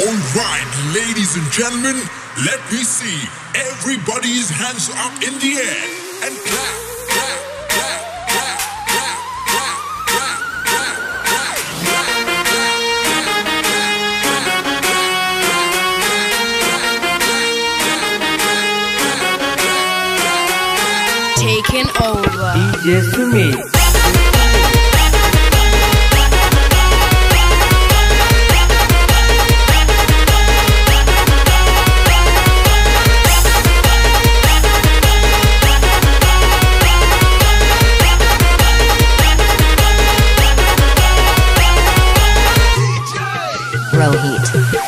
Alright, ladies and gentlemen, let me see everybody's hands up in the air and clap, clap, clap. Taken Rohit.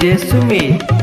de sumir.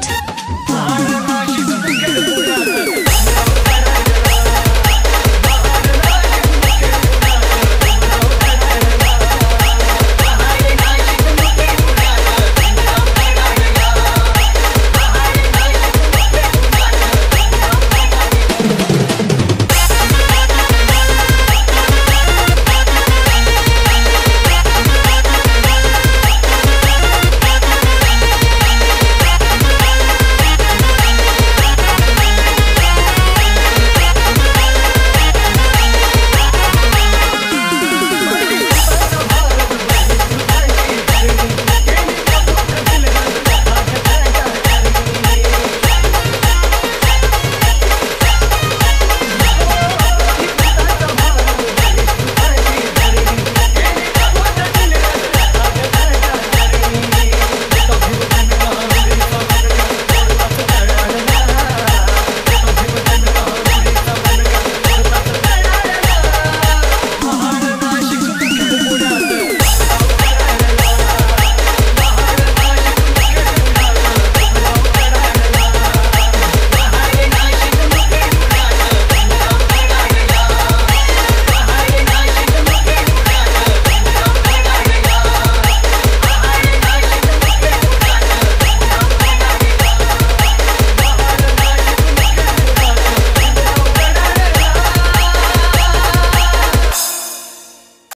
Night.